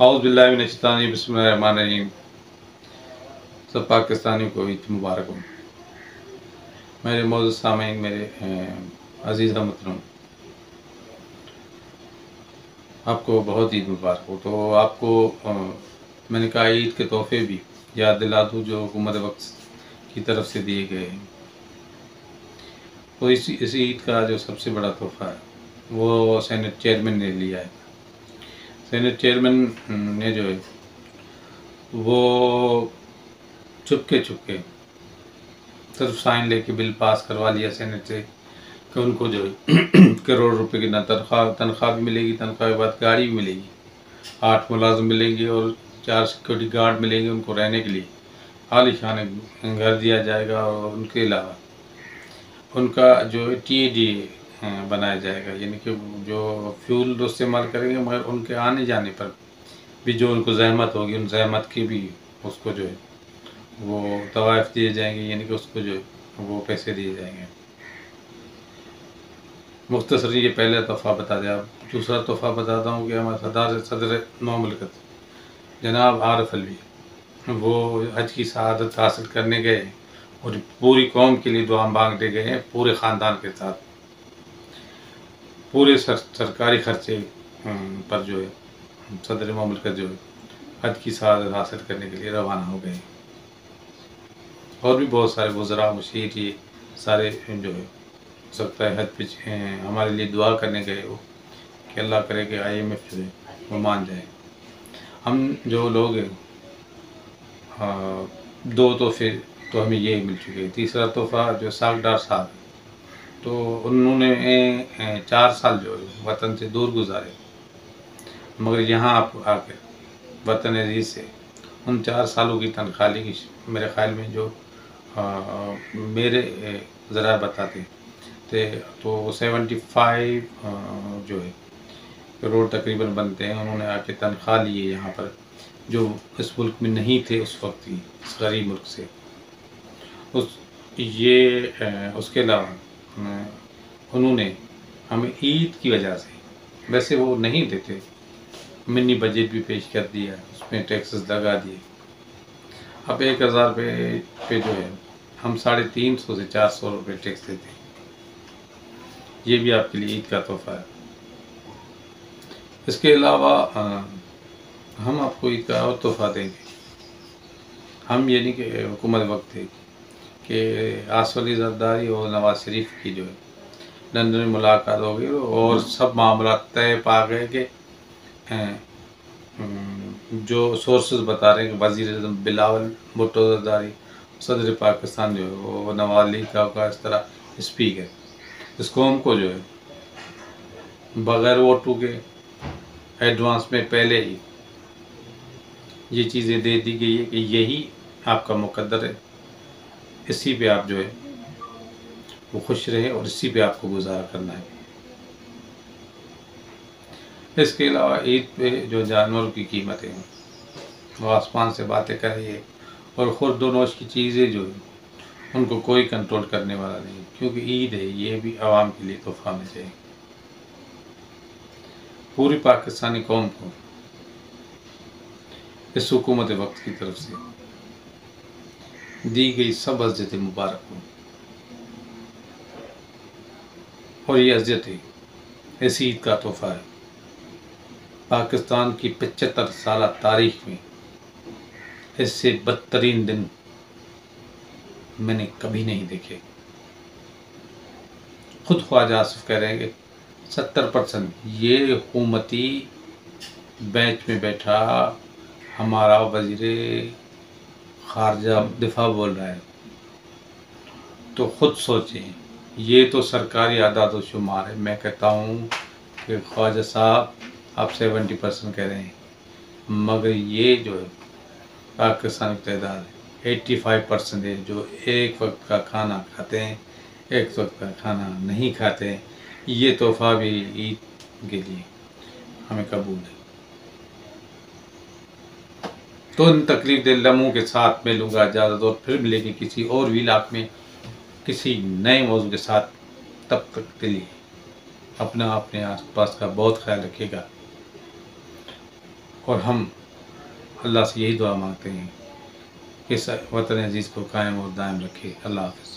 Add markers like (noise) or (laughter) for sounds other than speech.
हाउसबिल्लाशतानी बसमीम सब पाकिस्तानी को ईद मुबारक हो। मेरे मौजूद सामीन मेरे अज़ीज़ मोहतरम आपको बहुत ईद मुबारक हो। तो आपको आ, मैंने कहा ईद के तोहफे भी याद दिला दूँ जो हुकूमत वक्त की तरफ़ से दिए गए हैं। तो इसी इसी ईद का जो सबसे बड़ा तोहफा है वो सेनेट चेयरमैन ने लिया है। सेनेट चेयरमैन ने जो है, वो चुपके चुपके सिर्फ़ साइन लेके बिल पास करवा लिया सेनेट से, कि उनको जो है, (clears throat) करोड़ रुपए की ना तनख्वाह तनख्वाह भी मिलेगी, तनख्वाह के बाद गाड़ी भी मिलेगी। आठ मुलाजम मिलेंगे और चार सिक्योरिटी गार्ड मिलेंगे उनको रहने के लिए। आलिशान घर दिया जाएगा और उनके अलावा उनका जो टी डी बनाया जाएगा। यानी कि जो फ्यूल तो इस्तेमाल करेंगे, मगर उनके आने जाने पर भी जो उनको जहमत होगी, उन जहमत की भी उसको जो है, वो तवाफ़ दिए जाएँगे, यानी कि उसको जो है, वो पैसे दिए जाएँगे। मुख्तसर ये पहले तोहफ़ा बता दिया दूसरा तोहफ़ा बताता हूँ कि हमारे सदार सदर ममलकत जनाब आरफ अलवी, वो हज की शहादत हासिल करने गए और पूरी कौम के लिए दुआ मांगते गए हैं, पूरे ख़ानदान के साथ। पूरे सर, सरकारी खर्चे पर जो है सदर ममलकत जो है हज की शहादत हासिल करने के लिए रवाना हो गए और भी बहुत सारे गुजरा मशीर ये सारे जो है हो सकता है हज पे हमारे लिए दुआ करने गए वो कि अल्लाह करे कि आई एम एफ़ जो है वो मान जाए। हम जो लोग हैं दो तोहफे तो हमें ये मिल चुके हैं तीसरा तोहफ़ा जो सागडार साहब तो उन्होंने चार साल जो वतन से दूर गुजारे। मगर यहाँ आप आकर वतन अज़ीज़ से उन चार सालों की तनख्वाह की मेरे ख्याल में जो आ, मेरे ज़रा बताते। थे तो सेवेंटी फाइव जो है करोड़ तकरीबन बनते हैं। उन्होंने आके तनख्वाह ली है यहाँ पर। जो इस मुल्क में नहीं थे उस वक्त ही इस गरीब मुल्क से। उस ये उसके अलावा उन्होंने हमें ईद की वजह से, वैसे वो नहीं देते। मिनी बजट भी पेश कर दिया, उसमें टैक्सेस लगा दिए। अब एक हज़ार रुपये पे जो है, हम साढ़े तीन सौ से चार सौ रुपये टैक्स देते हैं। ये भी आपके लिए ईद का तोहफ़ा है। इसके अलावा हम आपको ईद का और तोहफ़ा देंगे। हम यानी कि हुकूमत वक्त थे कि आसवली जरदारी और नवाज़ शरीफ की जो है लंदन में मुलाकात हो गई और सब मामला तय पा गए कि जो सोर्सेज बता रहे हैं कि वज़ीर अजम बिलावल भुट्टो जरदारी सदर पाकिस्तान जो है वो नवाज़ लीग का इस तरह स्पीकर इस कौम को जो है बगैर वोटों के एडवांस में पहले ही ये चीज़ें दे दी गई है कि यही आपका मुकद्दर है। इसी पे आप जो है, वो खुश रहे और इसी पे आपको गुजारा करना है। इसके अलावा ईद पे जो जानवरों की कीमतें हैं, वो आसमान से बातें कर रही है और ख़ुद दोनों की चीज़ें जो है, उनको कोई कंट्रोल करने वाला नहीं क्योंकि ईद है, ये भी आवाम के लिए तोहफा में चाहिए पूरी पाकिस्तानी कौम को इस हुकूमत वक्त की तरफ़ से दी गई सब अजत मुबारक हो और ये अजत इस ईद का तोहफ़ा है। पाकिस्तान की पचहत्तर साल तारीख में इससे बदतरीन दिन मैंने कभी नहीं देखे। खुद ख्वाजा आसफ कह रहे हैं कि सत्तर परसेंट ये हुकूमती बेंच में बैठा हमारा वज़ीर खारजा दिफा बोल रहा है। तो ख़ुद सोचें, ये तो सरकारी आदाद शुमार है। मैं कहता हूँ कि ख्वाजा साहब, आप सेवेंटी परसेंट कह रहे हैं। मगर ये जो है, पाकिस्तान की तादाद है। एट्टी फाइव परसेंट है जो एक वक्त का खाना खाते हैं, एक वक्त का खाना नहीं खाते हैं। ये तोहफ़ा भी ईद के लिए हमें कबूल है। तो इन तकलीफ़ दे, लम्हों के साथ मिलूँगा इजाज़त और फिर मिलेगी किसी और वीलाक में किसी नए मौजू के साथ तब तक के लिए। अपना अपने आस पास का बहुत ख्याल रखिएगा। और हम अल्लाह से यही दुआ मांगते हैं कि वतन अज़ीज़ को कायम और दायम रखे। अल्लाह हाफ़िज़।